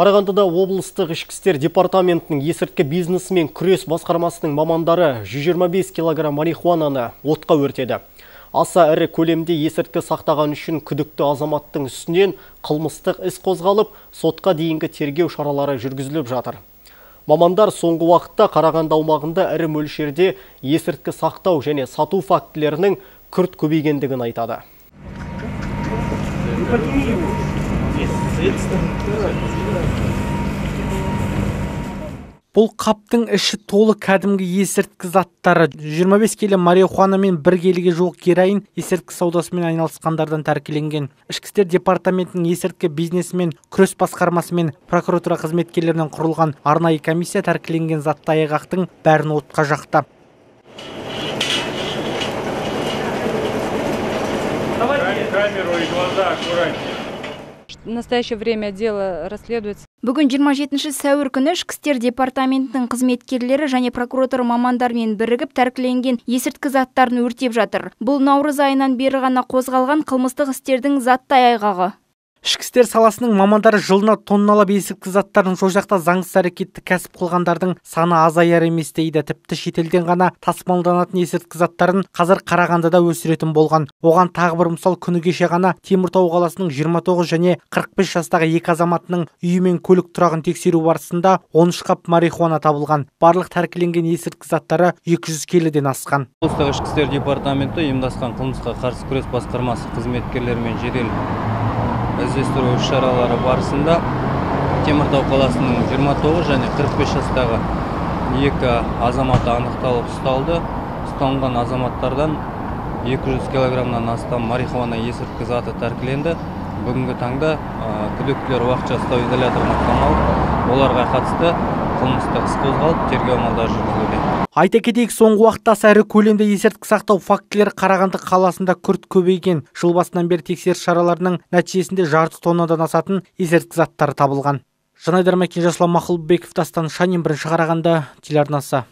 Қарағандыда облыстық ішкі істер департаментінің есірткі бизнесі мен күрес басқармасының мамандары 125 килограмм марихуананы отқа өртеді. Аса ірі көлемде есірткі сақтаған үшін күдікті азаматтың үстінен қылмыстық іс қозғалып, сотқа дейінгі тергеу шаралары жүргізіліп жатыр. Мамандар соңғы уақытта Қарағанды аумағында ірі мөлшерде есірткі сақтау және сату фактілерінің күрт көбейгендігін айтады. Бұл қаптың іші толы кәдімгі есірткі заттары. 25 келі марихуана мен 1 келіге жуық героин есірткі саудасымен айналысқандардан тәркіленген. Ішкі істер департаментінің есірткі бизнесімен күрес басқармасы мен прокуратура қызметкерлерінен құрылған арнайы комиссия тәркіленген затты айғақтың бәрін отқа жақты. камеру и глаза аккуратнее. Настоящее время дело расследуется. Бүгін 27 сәуір күні ішкі істер департаментінің қызметкерлері және прокуратура мамандармен бірігіп тәркіленген есірткі заттарын өртеп жатыр. Бұл наурыз айынан бері ғана қозғалған қылмыстық істердің заттай айғағы. Ішкі істер саласының мамандары жылына тонналап есірткі заттарын жол жақта заңсыз әрекетті кәсіп қылғандардың саны азаяр емес дейді. Тіпті шетелден ғана тасымалданатын есірткі заттарын қазір қарағандыда өсіретін болған. Оған тағы бір мысал күні кеше ғана теміртау қаласының 29 және 45 жастағы екі азаматының үйі мен көлік тұрағын тексеру барысында 13 қап марихуана табылған. Барлық тәркіленген есірткі заттары 200 келіден асқан. Облыстық ішкі істер департаменті ұйымдасқан қылмысқа қарсы күрес басқармасы қызметкерлерімен жедел іздестіру іс шаралары барысында теміртау қаласының 29 және 45 жастағы екі азаматы анықталып ұсталды. Ұсталынған азаматтардан 200 килограммнан астам марихуана есірткі заты тәркіленді. Бүгінгі таңда күдіктілер уақытша ұстау изоляторына қамалып оларға қатысты қылмыстық іс қозғалып тергеу амалдары жүргізілуде. Айта кетейік соңғы уақытта аса ірі көлемде есірткі сақтау фактілері қарағанды қаласында күрт көбейген. Жыл басынан бері тексеріс шараларының нәтижесінде жарты тоннадан асатын есірткі заттары табылған. Жанайдар мәкен жасұлан мақұлбеков дастан шанин бірінші қарағанды телеарнасы.